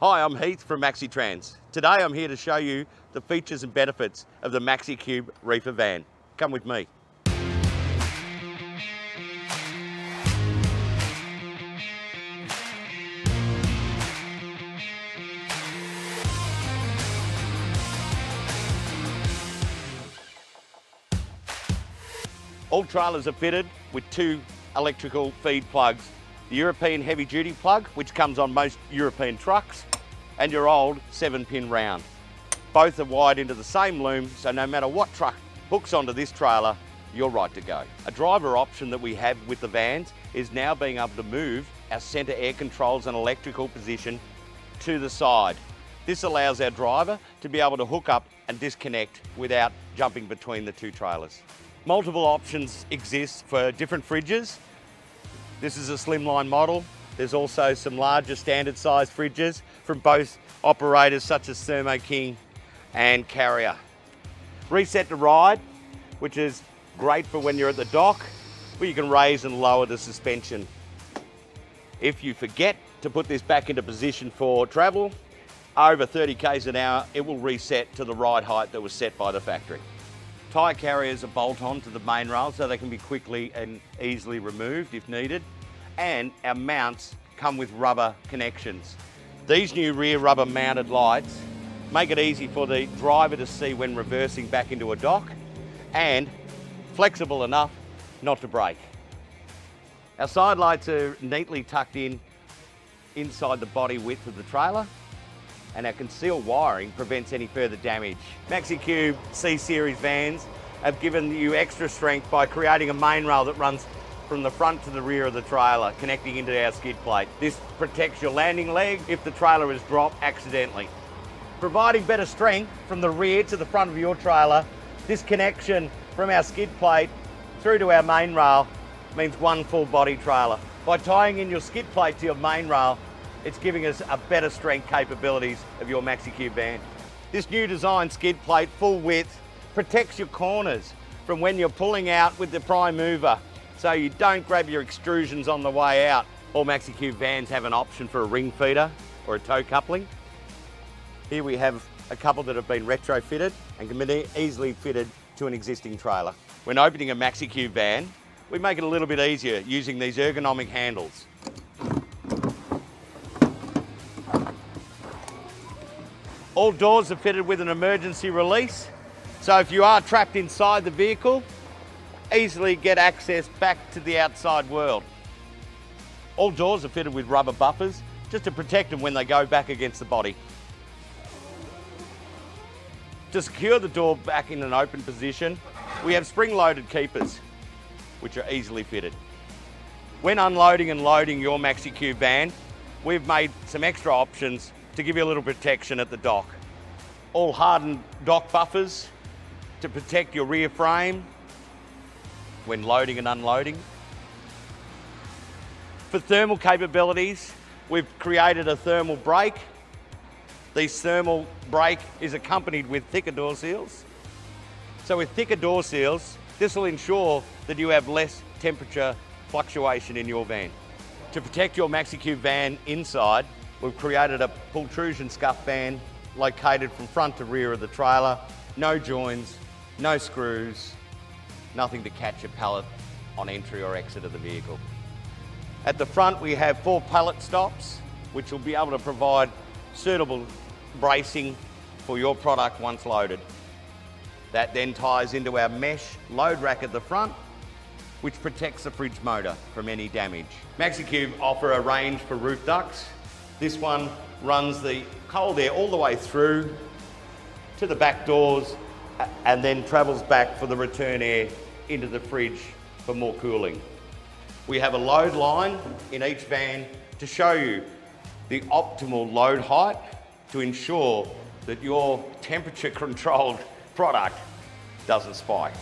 Hi, I'm Heath from MaxiTrans. Today I'm here to show you the features and benefits of the MaxiCube reefer van. Come with me. All trailers are fitted with two electrical feed plugs. The European heavy duty plug, which comes on most European trucks, and your old seven pin round. Both are wired into the same loom, so no matter what truck hooks onto this trailer, you're right to go. A driver option that we have with the vans is now being able to move our centre air controls and electrical position to the side. This allows our driver to be able to hook up and disconnect without jumping between the two trailers. Multiple options exist for different fridges. This is a slimline model. There's also some larger standard size fridges from both operators such as Thermo King and Carrier. Reset to ride, which is great for when you're at the dock, where you can raise and lower the suspension. If you forget to put this back into position for travel, over 30 k's an hour, it will reset to the ride height that was set by the factory. Tyre carriers are bolt on to the main rail so they can be quickly and easily removed if needed. And our mounts come with rubber connections. These new rear rubber mounted lights make it easy for the driver to see when reversing back into a dock and flexible enough not to break. Our side lights are neatly tucked in inside the body width of the trailer and our concealed wiring prevents any further damage. MaxiCube C-Series vans have given you extra strength by creating a main rail that runs from the front to the rear of the trailer, connecting into our skid plate. This protects your landing leg if the trailer is dropped accidentally. Providing better strength from the rear to the front of your trailer, this connection from our skid plate through to our main rail means one full body trailer. By tying in your skid plate to your main rail, it's giving us a better strength capabilities of your MaxiCube van. This new design skid plate, full width, protects your corners from when you're pulling out with the prime mover so you don't grab your extrusions on the way out. All MaxiCube vans have an option for a Ringfeder or a tow coupling. Here we have a couple that have been retrofitted and can be easily fitted to an existing trailer. When opening a MaxiCube van, we make it a little bit easier using these ergonomic handles. All doors are fitted with an emergency release. So if you are trapped inside the vehicle, easily get access back to the outside world. All doors are fitted with rubber buffers just to protect them when they go back against the body. To secure the door back in an open position, we have spring-loaded keepers, which are easily fitted. When unloading and loading your MaxiCube van, we've made some extra options to give you a little protection at the dock. All hardened dock buffers to protect your rear frame when loading and unloading. For thermal capabilities, we've created a thermal break. This thermal break is accompanied with thicker door seals. So with thicker door seals, this will ensure that you have less temperature fluctuation in your van. To protect your MaxiCube van inside, We've created a pultrusion scuff van located from front to rear of the trailer. No joins, no screws, nothing to catch a pallet on entry or exit of the vehicle. At the front we have four pallet stops which will be able to provide suitable bracing for your product once loaded. That then ties into our mesh load rack at the front which protects the fridge motor from any damage. MaxiCube offer a range for roof ducts this one runs the cold air all the way through to the back doors and then travels back for the return air into the fridge for more cooling. We have a load line in each van to show you the optimal load height to ensure that your temperature controlled product doesn't spike.